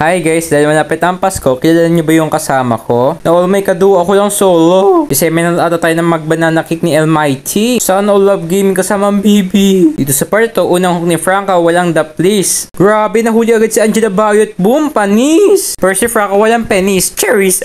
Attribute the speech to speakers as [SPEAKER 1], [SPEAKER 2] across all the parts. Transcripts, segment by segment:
[SPEAKER 1] Hi guys, dahil malapit ang Pasko, kilala niyo ba yung kasama ko? Na all may kadu ako lang solo. Kasi may ata tayo ng mag-banana kick ni Almighty. Sana all love gaming kasama ang baby. Dito sa part to, unang hook ni Franca, walang the please. Grabe, nahuli agad si Angela Bayot. Boom, panis. First si Franca, walang pennies. Cherries.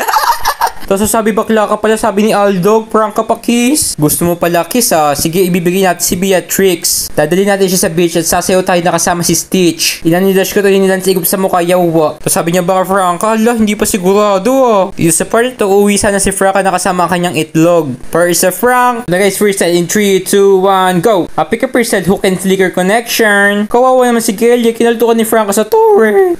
[SPEAKER 1] Tapos sabi bakla ka pala, sabi ni Aldog, prank ka pa kiss. Gusto mo pala kiss ah. Sige, ibibigay natin si Beatrix. Dadali natin siya sa beach at sasayaw tayo nakasama si Stitch. Inanilash ko to yung nilansigop sa mukha yawa. Tapos sabi niya baka Franca, ala, hindi pa sigurado ah. Dito sa part to, uwi sana si Franca nakasama ang kanyang itlog. For sa Frank, na guys, freestyle in 3, 2, 1, go! A pick up yourself, hook and flicker connection. Kawawa naman si Kelly, kinaltukan ni Franca sa tower.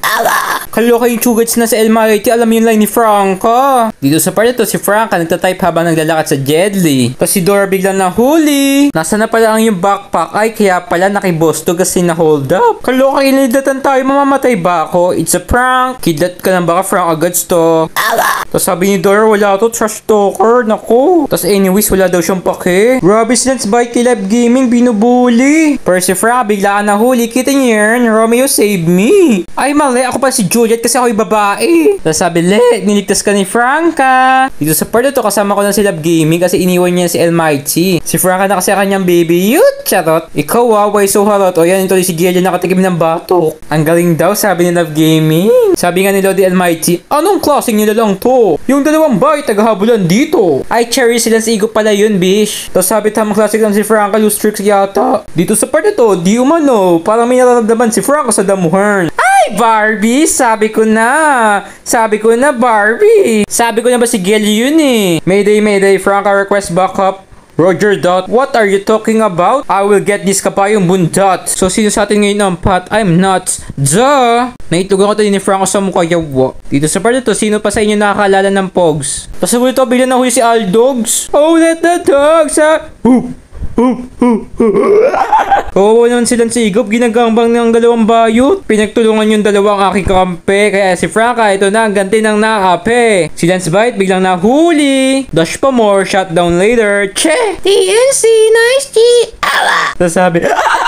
[SPEAKER 1] Kaloka yung chugats na sa Almighty, alam mo yung line ni Franca. Dito sa part ito, si Franca nagtatype habang naglalakad sa Jedly. Tapos si Dora biglang nahuli. Nasa na pala ang yung backpack? Ay, kaya pala nakibosto kasi na hold up. Kaloka, inidatan tayo, mamamatay ba ako? It's a prank. Kidlat ka lang baka Frank agad to. Tapos sabi ni Dora, wala to, trash talker. Naku. Tapos anyways, wala daw siyang pake. Sila sa Bike Live Gaming, binubuli. Pero si Frank, bigla ka nahuli. Kita niyo yan, Romeo save me. Ay, mali. Ako pa si Juliet kasi ako yung babae. Tapos sabi, le, niligtas ka ni Franca. Dito sa part to, kasama ko na si Love Gaming kasi iniwan niya si Almighty. Si Franca na kasi ang kanyang baby. Yut, charot. Ikaw ah, why so harot? O yan, ito si Gia nakatikim ng batok. Ang galing daw, sabi ni Love Gaming. Sabi nga ni Lodi Almighty, anong klaseng nila lang to? Yung dalawang bite, tagahabulan dito. Ay, cherry sila sa igo pala yun, bish. Tapos sabi tamang classic lang si Franca, loose tricks yata. Dito sa part to, di umano, parang may nararamdaman si Franca sa damuhan. Ay, Barbie, sabi ko na. Sabi ko na, Barbie. Sabi ko na ba si Gelly yun eh. Mayday, Mayday, Franca request backup. Roger Dot, what are you talking about? I will get this kapayong bundot. So, sino sa atin ngayon ang pat? I'm not. Duh! Naitugan ko to ni Franco sa mukha yawa. Dito sa part na to, sino pa sa inyo nakakaalala ng Pogs? Tapos ulit to, bigla nahuli si Aldogs. Oh, let the dogs ah! Boop! Oo naman silang sigop, ginagambang ng dalawang bayot. Pinagtulungan yung dalawang aking kampe. Kaya si Franca, ito na ang ganti ng naape. Si Lance Bite biglang nahuli. Dash pa more, shutdown later. Che! TNC, nice G! Awa! Tapos sabi,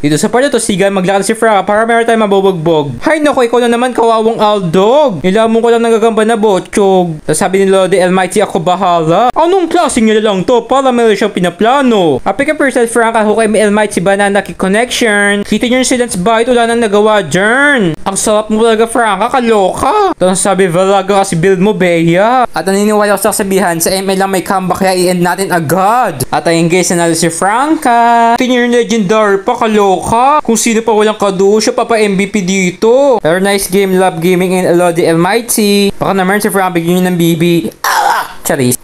[SPEAKER 1] dito sa part na to, sigan maglakad si Franca para meron tayong mabubugbog. Hay nako, ikaw na naman kawawang Aldog. Nilamon ko lang nagagamba na botchog. Sabi ni Lodi Almighty, ako bahala. Anong klaseng nila lang to para meron siyang pinaplano? Apik ka person Franca, hukay may Almighty Banana Kick Connection. Kita nyo yung silence bite, wala nang nagawa dyan. Ang sarap mo talaga Franca, kaloka. Tapos sabi, Valaga kasi build mo, Beya. At naniniwala ko sa kasabihan, sa ML lang may comeback kaya i-end natin agad. At ayun guys, nanalo si Franca. Tingnan yung legendary pa. Kung sino pa walang kadu, siya pa pa MVP dito. Pero nice game, love gaming and Elodie Almighty. Baka naman si Franca bigyan ng BB. Ah! Charis.